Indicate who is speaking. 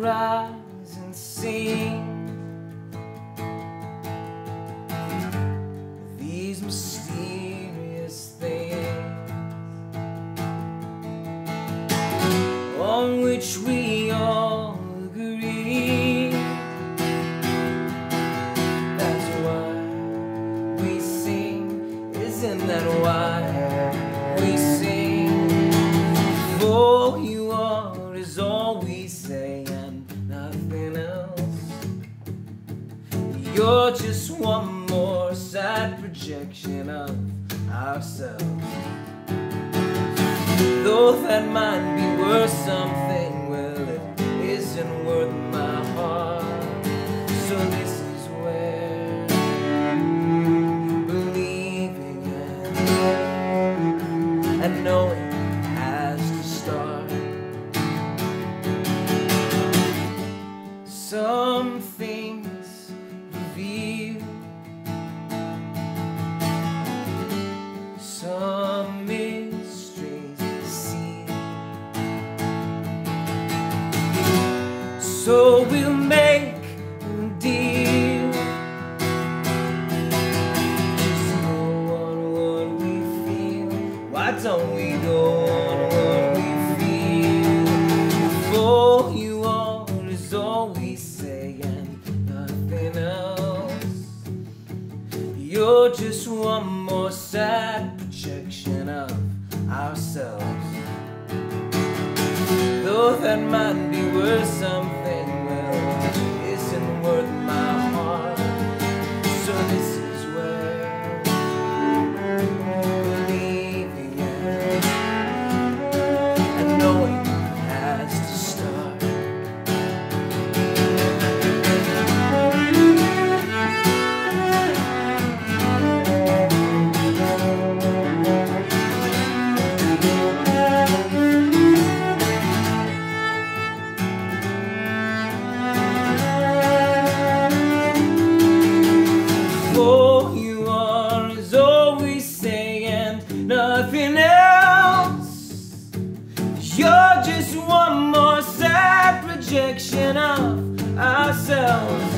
Speaker 1: rise and sing. These mysterious things on which we all You're just one more sad projection of ourselves. Though that might be worth something, well, it isn't worth my heart. So this is where believing and, and knowing has So we'll make a deal. Just go on what we feel. Why don't we go on what we feel? For you all is all we say and nothing else. You're just one more sad projection of ourselves. Though that might be worth something, isn't worth my You're just one more sad projection of ourselves.